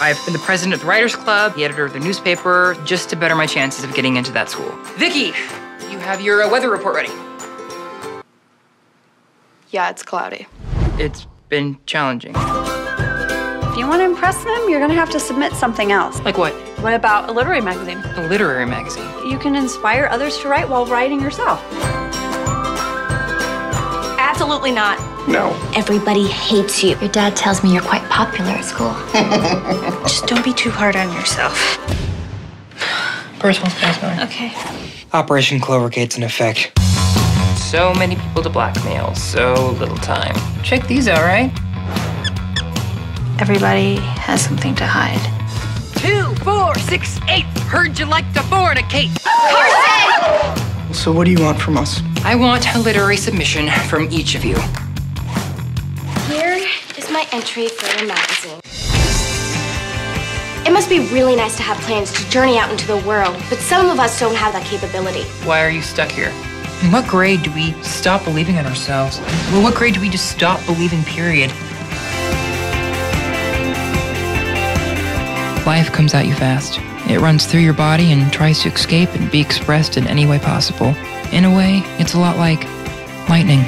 I've been the president of the Writers Club, the editor of the newspaper, just to better my chances of getting into that school. Vicky, you have your uh, weather report ready. Yeah, it's cloudy. It's been challenging. If you want to impress them, you're going to have to submit something else. Like what? What about a literary magazine? A literary magazine. You can inspire others to write while writing yourself. Absolutely not. No. Everybody hates you. Your dad tells me you're quite popular at school. Just don't be too hard on yourself. Personal space, man. Okay. Operation Clovercade's in effect. So many people to blackmail, so little time. Check these out, right? Everybody has something to hide. Two, four, six, eight. Heard you like to fornicate. Carson! So what do you want from us? I want a literary submission from each of you. My entry for your magazine. It must be really nice to have plans to journey out into the world, but some of us don't have that capability. Why are you stuck here? In what grade do we stop believing in ourselves? Well, what grade do we just stop believing, period? Life comes at you fast. It runs through your body and tries to escape and be expressed in any way possible. In a way, it's a lot like lightning.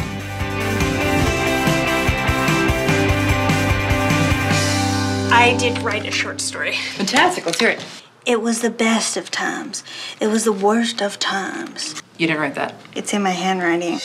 I did write a short story. Fantastic, let's hear it. It was the best of times. It was the worst of times. You didn't write that. It's in my handwriting.